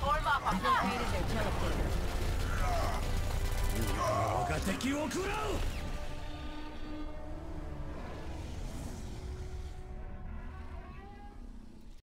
Form up. I've located their teleporter.